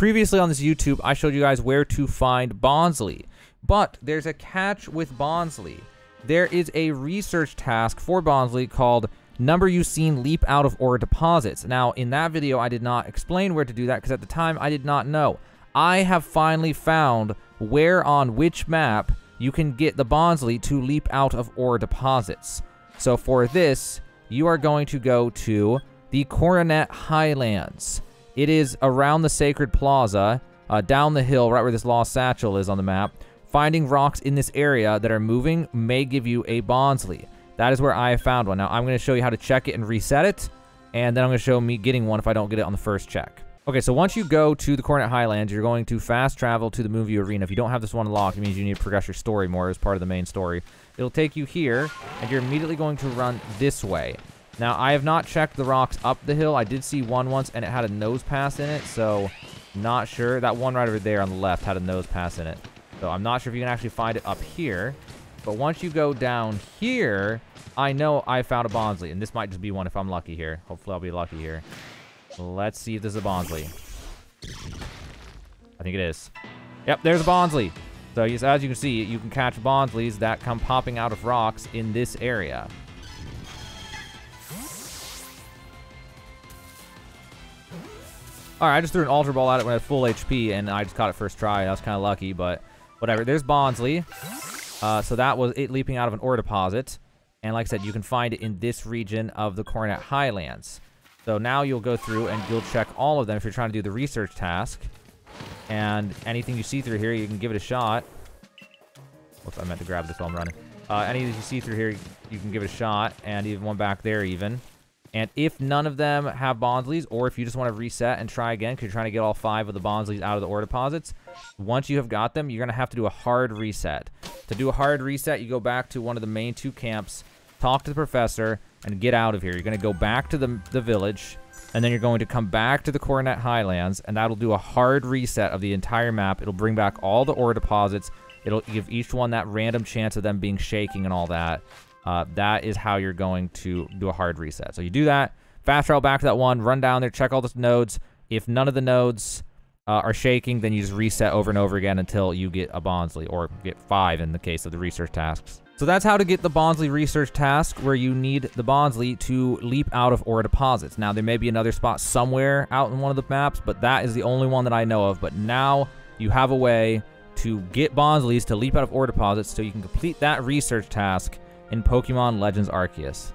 Previously on this YouTube, I showed you guys where to find Bonsly. But there's a catch with Bonsly. There is a research task for Bonsly called Number You've Seen Leap Out of Ore Deposits. Now, in that video, I did not explain where to do that because at the time, I did not know. I have finally found where on which map you can get the Bonsly to leap out of ore deposits. So for this, you are going to go to the Coronet Highlands. It is around the Sacred Plaza, uh, down the hill, right where this Lost Satchel is on the map. Finding rocks in this area that are moving may give you a Bonsly. That is where I found one. Now, I'm going to show you how to check it and reset it, and then I'm going to show me getting one if I don't get it on the first check. Okay, so once you go to the Coronet Highlands, you're going to fast travel to the Moonview Arena. If you don't have this one unlocked, it means you need to progress your story more as part of the main story. It'll take you here, and you're immediately going to run this way. Now, I have not checked the rocks up the hill. I did see one once, and it had a Nosepass in it, so not sure. That one right over there on the left had a Nosepass in it. So I'm not sure if you can actually find it up here. But once you go down here, I know I found a Bonsly, and this might just be one if I'm lucky here. Hopefully I'll be lucky here. Let's see if this is a Bonsly. I think it is. Yep, there's a Bonsly. So as you can see, you can catch Bonslys that come popping out of rocks in this area. Alright, I just threw an Ultra Ball at it when I had full HP, and I just caught it first try. I was kind of lucky, but whatever. There's Bonsly. Uh, so that was it leaping out of an ore deposit. And like I said, you can find it in this region of the Coronet Highlands. So now you'll go through and you'll check all of them if you're trying to do the research task. And anything you see through here, you can give it a shot. Whoops, I meant to grab this while I'm running. Uh, any that you see through here, you can give it a shot. And even one back there even. And if none of them have Bonslys, or if you just want to reset and try again because you're trying to get all five of the Bonslys out of the ore deposits, once you have got them, you're going to have to do a hard reset. To do a hard reset, you go back to one of the main two camps, talk to the professor, and get out of here. You're going to go back to the, the village, and then you're going to come back to the Coronet Highlands, and that'll do a hard reset of the entire map. It'll bring back all the ore deposits. It'll give each one that random chance of them being shaking and all that. Uh, that is how you're going to do a hard reset. So you do that, fast travel back to that one, run down there, check all the nodes. If none of the nodes uh, are shaking, then you just reset over and over again until you get a Bonsly, or get five in the case of the research tasks. So that's how to get the Bonsly research task, where you need the Bonsly to leap out of ore deposits. Now, there may be another spot somewhere out in one of the maps, but that is the only one that I know of. But now you have a way to get Bonslys to leap out of ore deposits so you can complete that research task in Pokemon Legends Arceus.